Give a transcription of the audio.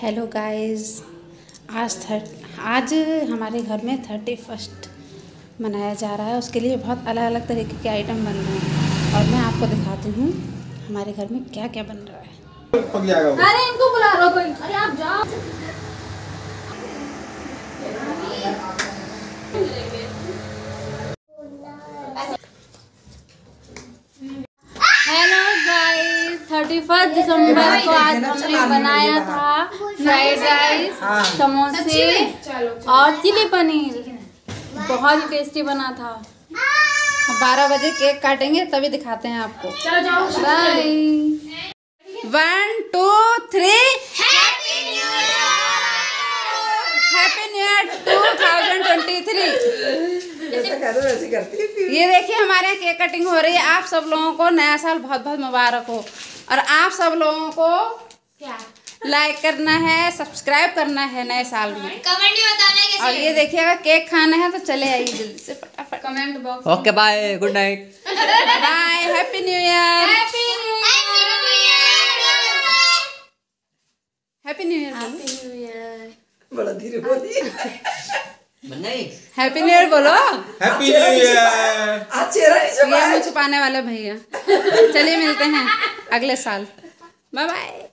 Hello guys आज थर्ट आज हमारे घर में थर्टी फ़र्स्ट मनाया जा रहा है। उसके लिए बहुत अलग अलग तरीके के आइटम बन रहे हैं। और मैं आपको दिखाती हूँ हमारे घर में क्या क्या बन रहा है। अरे इनको बुला रहा कोई। अरे आप जाओ हेलो थर्टी फ़र्स्ट दिसंबर को आज हमने बनाया था फ्राइड राइस समोसे और चिली पनीर। बहुत ही टेस्टी बना था। बारह बजे केक काटेंगे तभी दिखाते हैं आपको। Bye one two three happy new year two thousand twenty three है ये देखिए हमारे यहाँ केक कटिंग हो रही है। आप सब लोगों को नया साल बहुत बहुत मुबारक हो। और आप सब लोगों को क्या? लाइक करना है सब्सक्राइब करना है नए साल में। कमेंट में बताना है और ये देखिए अगर केक खाना है तो चले आइए जल्दी से फटाफट। Comment box okay bye good night bye happy new year happy happy new year new year बड़ा धीरे बोली हैप्पी न्यू ईयर बोलो। हैप्पी न्यू ईयर आज चेहरा नहीं ये छुपा मुँह छुपाने वाले भैया। चलिए मिलते हैं। अगले साल बाय बाय